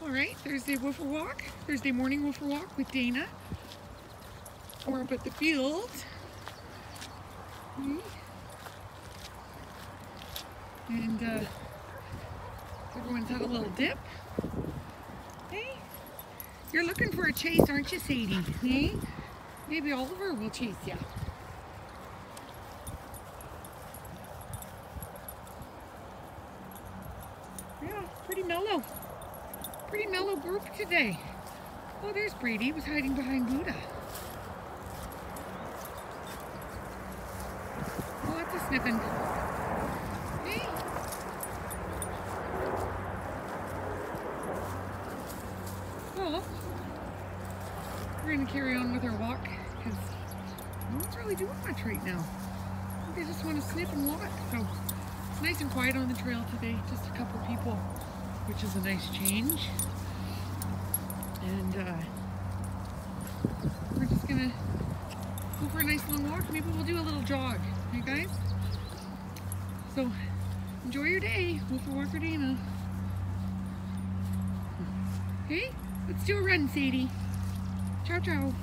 All right, Thursday woofer walk, Thursday morning woofer walk with Dana. We're up at the field. And uh, everyone's had a little dip. Hey, you're looking for a chase, aren't you, Sadie? Hey, maybe Oliver will chase you. Yeah, pretty mellow. Pretty mellow group today. Oh, there's Brady. He was hiding behind Buda. Lots of sniffing. Hey. Well, we're going to carry on with our walk because no one's really doing much right now. They just want to sniff and walk. So it's nice and quiet on the trail today. Just a couple people, which is a nice change. And uh, we're just gonna go for a nice long walk. Maybe we'll do a little jog, hey guys? So enjoy your day. Woofer Walker Dana. Okay, let's do a run, Sadie. Ciao, ciao.